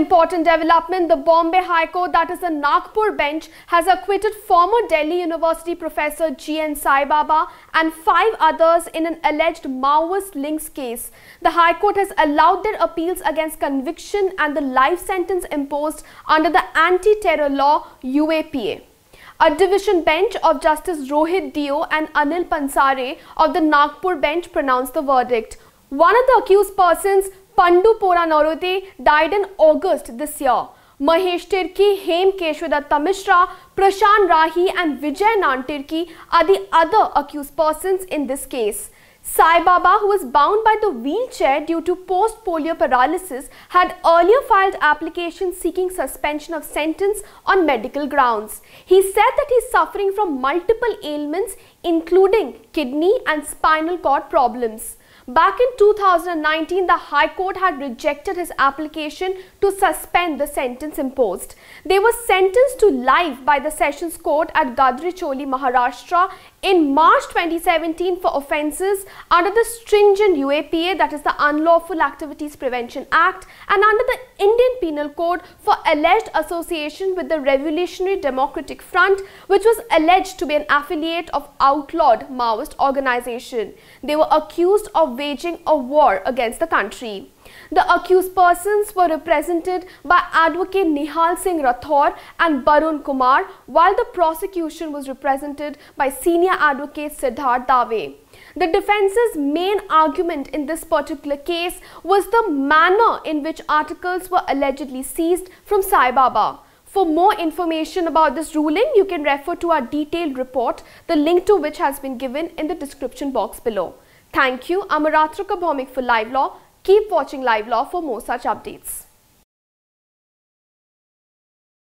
important development, the Bombay High Court, that is the Nagpur bench, has acquitted former Delhi University professor G.N. Saibaba and five others in an alleged Maoist links case. The High Court has allowed their appeals against conviction and the life sentence imposed under the anti-terror law UAPA. A division bench of Justice Rohit Deo and Anil Pansare of the Nagpur bench pronounced the verdict. One of the accused persons, Pandu Pora Narote, died in August this year. Mahesh Tirki, Hem Keshavdatta Mishra, Prashant Rahi and Vijay Nan Tirki are the other accused persons in this case. Saibaba, who was bound by the wheelchair due to post-polio paralysis, had earlier filed application seeking suspension of sentence on medical grounds. He said that he is suffering from multiple ailments including kidney and spinal cord problems. Back in 2019, the High Court had rejected his application to suspend the sentence imposed. They were sentenced to life by the Sessions Court at Gadchiroli, Maharashtra in March 2017 for offences under the stringent UAPA that is the Unlawful Activities Prevention Act and under the Indian Penal Code for alleged association with the Revolutionary Democratic Front which was alleged to be an affiliate of outlawed Maoist organization. They were accused of waging a war against the country. The accused persons were represented by advocate Nihal Singh Rathore and Barun Kumar while the prosecution was represented by senior advocate Siddharth Dave. The defence's main argument in this particular case was the manner in which articles were allegedly seized from Saibaba. For more information about this ruling, you can refer to our detailed report, the link to which has been given in the description box below. Thank you. I'm Aaratrika Bhaumik for Live Law. Keep watching Live Law for more such updates.